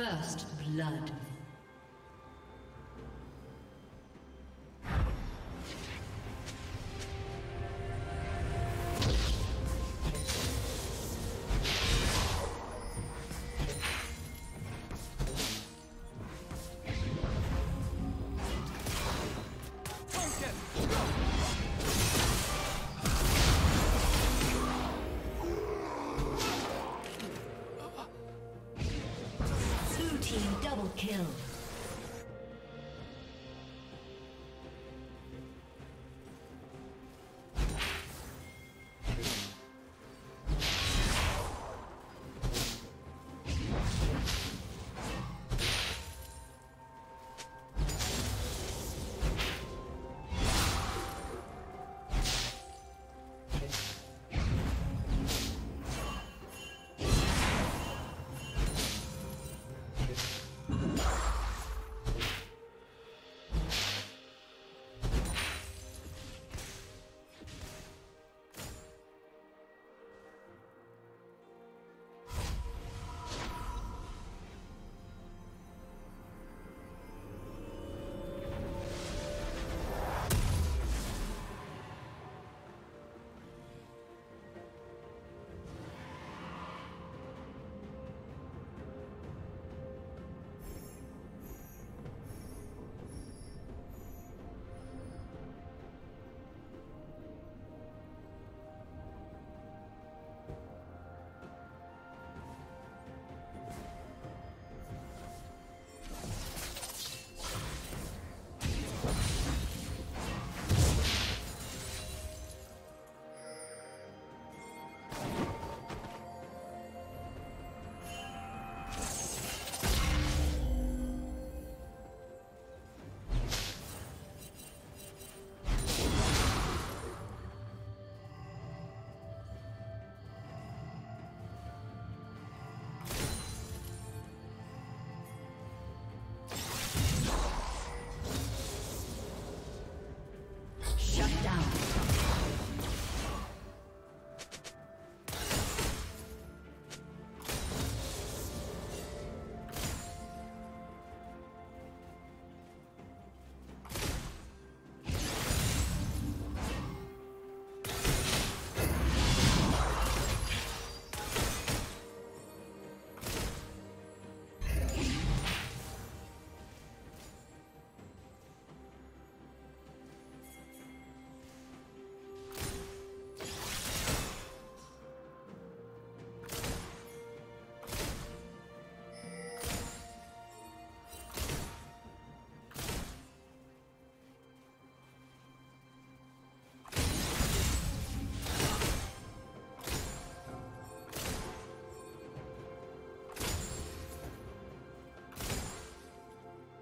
First blood. Kill.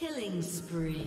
Killing spree.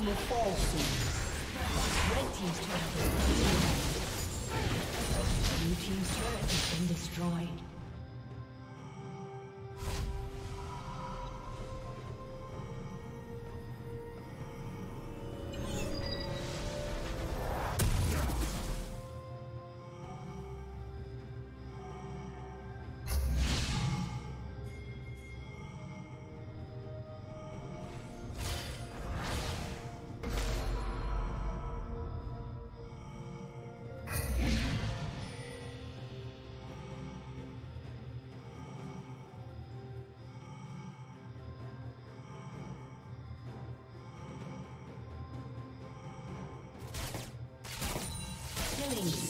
Will fall soon. Red Team's turret has been destroyed. Blue Team's turret has been destroyed. Killing.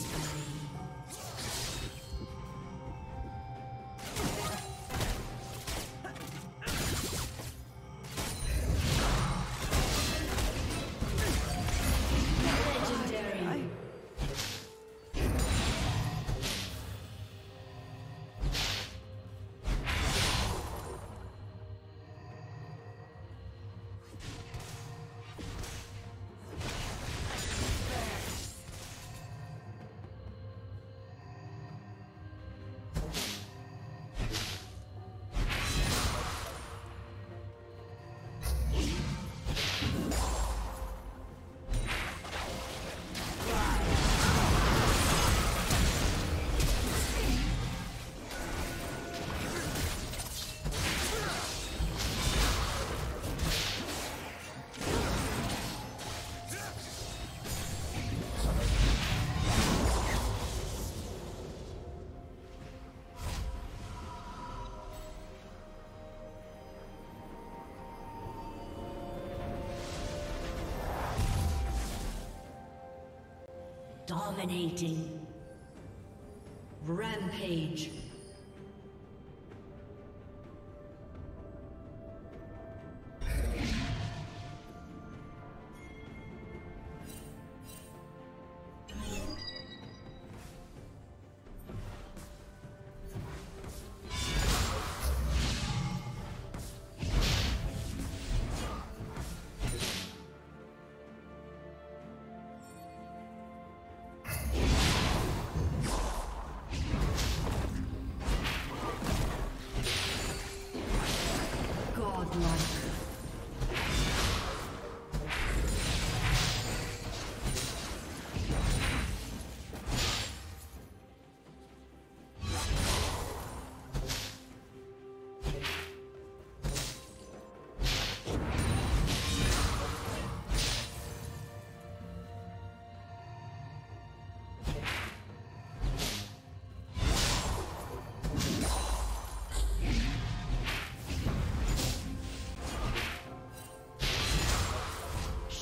Dominating. Rampage.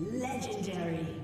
Legendary.